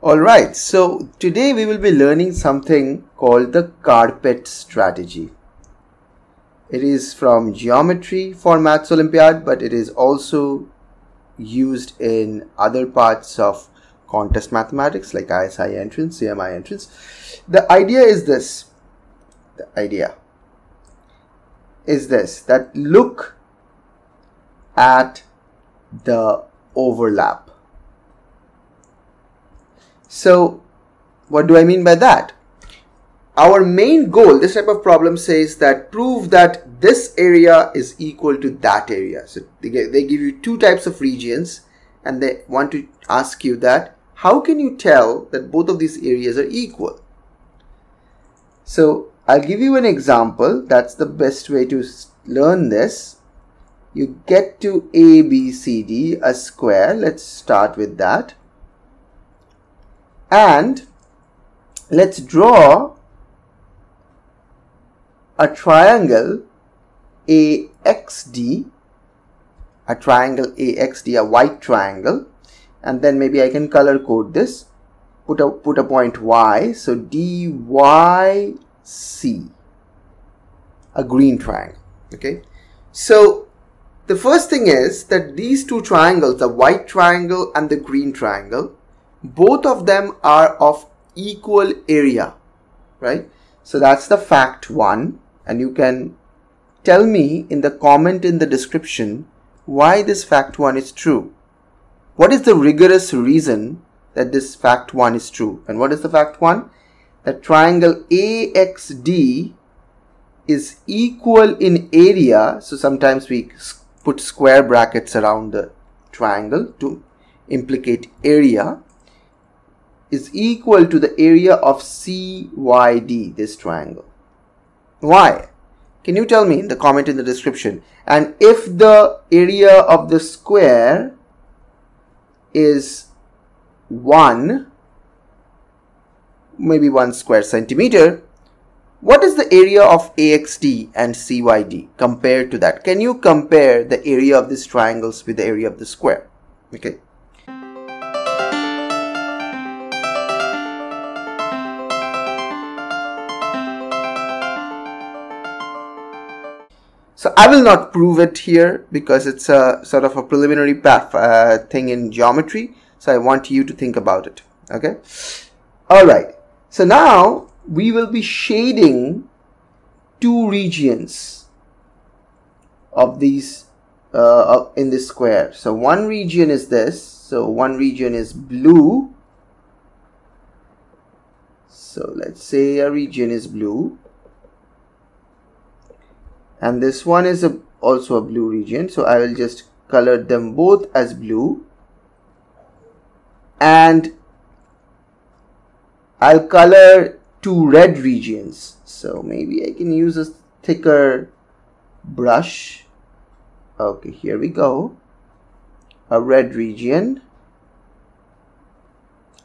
Alright, so today we will be learning something called the carpet strategy. It is from geometry for Maths Olympiad, but it is also used in other parts of contest mathematics like ISI entrance, CMI entrance. The idea is this. The idea is this that look at the overlap so what do I mean by that? Our main goal, this type of problem says that prove that this area is equal to that area. So they, they give you two types of regions and they want to ask you that how can you tell that both of these areas are equal? So I'll give you an example. That's the best way to learn this. You get to A, B, C, D, a square. Let's start with that and let's draw a triangle AXD a triangle AXD a white triangle. And then maybe I can color code this. Put a put a point Y so DYC a green triangle okay? So the first thing is that these two triangles the white triangle and the green triangle both of them are of equal area right? So that's the fact one. And you can tell me in the comment in the description why this fact one is true. What is the rigorous reason that this fact one is true? And what is the fact one? That triangle AXD is equal in area. So sometimes we put square brackets around the triangle to implicate area is equal to the area of CYD, this triangle. Why? Can you tell me in the comment in the description? And if the area of the square is 1, maybe 1 square centimeter, what is the area of AXD and CYD compared to that? Can you compare the area of these triangles with the area of the square? Okay. So I will not prove it here because it's a sort of a preliminary path, uh, thing in geometry. So I want you to think about it. Okay. All right. So now we will be shading two regions of these uh, in this square. So one region is this. So one region is blue. So let's say a region is blue and this one is a, also a blue region so I will just color them both as blue. And I'll color two red regions so maybe I can use a thicker brush. Okay here we go. A red region.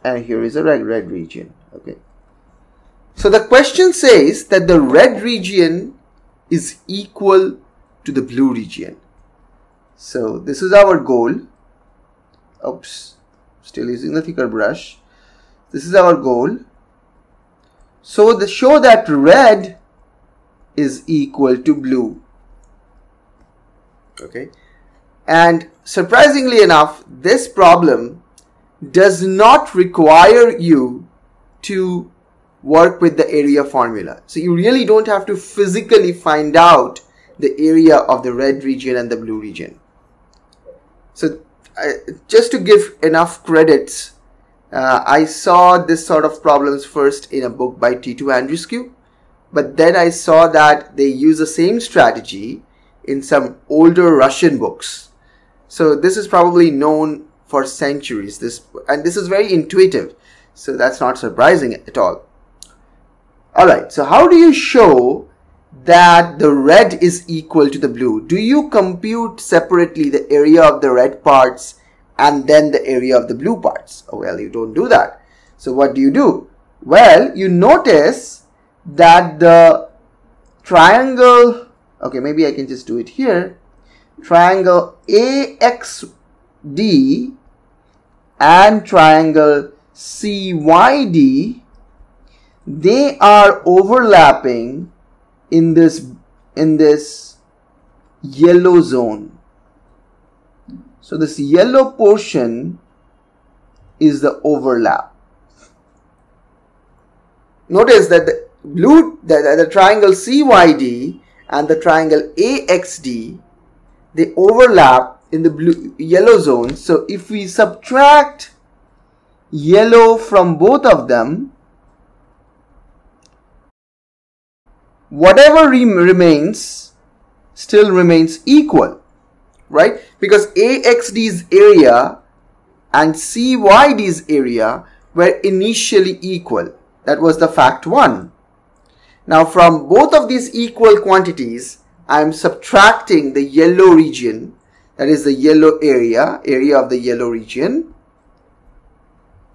And here is a red red region okay. So the question says that the red region is equal to the blue region. So this is our goal. Oops, still using the thicker brush. This is our goal. So the show that red is equal to blue. Okay. And surprisingly enough, this problem does not require you to work with the area formula. So you really don't have to physically find out the area of the red region and the blue region. So uh, just to give enough credits, uh, I saw this sort of problems first in a book by Titu Andreescu, but then I saw that they use the same strategy in some older Russian books. So this is probably known for centuries. This and this is very intuitive. So that's not surprising at all. Alright, so how do you show that the red is equal to the blue? Do you compute separately the area of the red parts and then the area of the blue parts? Oh, well, you don't do that. So what do you do? Well, you notice that the triangle, okay, maybe I can just do it here. Triangle AXD and triangle CYD, they are overlapping in this in this yellow zone. So this yellow portion is the overlap. Notice that the blue the, the triangle CYD and the triangle AXD they overlap in the blue yellow zone. So if we subtract yellow from both of them, whatever re remains still remains equal, right? Because AXD's area and CYD's area were initially equal. That was the fact 1. Now from both of these equal quantities, I am subtracting the yellow region, that is the yellow area, area of the yellow region.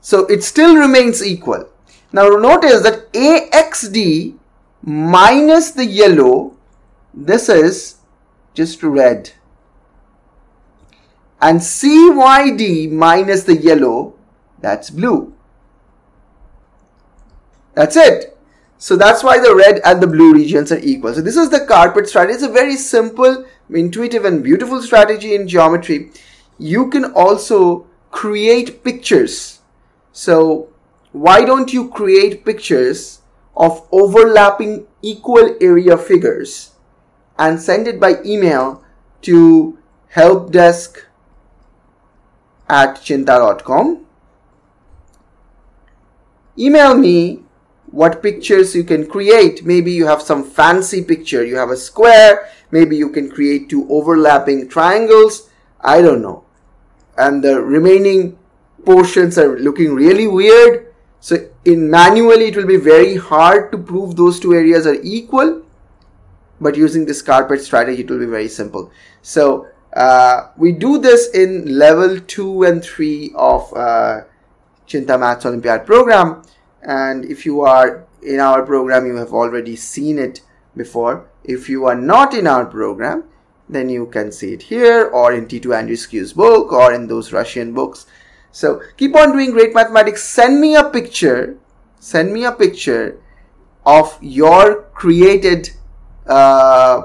So it still remains equal. Now notice that AXD minus the yellow, this is just red. And CYD minus the yellow, that's blue. That's it. So that's why the red and the blue regions are equal. So this is the carpet strategy. It's a very simple, intuitive and beautiful strategy in geometry. You can also create pictures. So why don't you create pictures of overlapping equal area figures and send it by email to helpdesk at cheenta.com. Email me what pictures you can create. Maybe you have some fancy picture. You have a square. Maybe you can create two overlapping triangles. I don't know. And the remaining portions are looking really weird. So in manually, it will be very hard to prove those two areas are equal. But using this carpet strategy, it will be very simple. So uh, we do this in level 2 and 3 of uh, Cheenta Maths Olympiad program and if you are in our program you have already seen it before if you are not in our program then you can see it here or in Titu Andreescu's book or in those Russian books so keep on doing great mathematics. Send me a picture. Send me a picture of your created uh,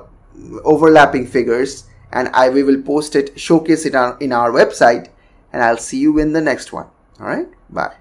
overlapping figures and I we will post it showcase it on, in our website and I'll see you in the next one. All right? Bye